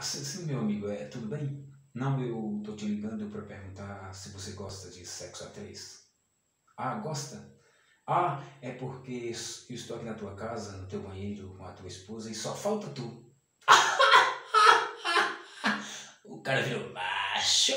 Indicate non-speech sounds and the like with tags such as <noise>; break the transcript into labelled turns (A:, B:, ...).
A: Sim, meu amigo, é tudo bem? Não, eu tô te ligando para perguntar se você gosta de sexo a três. Ah, gosta? Ah, é porque eu estou aqui na tua casa, no teu banheiro, com a tua esposa e só falta tu. <laughs>
B: O cara virou macho.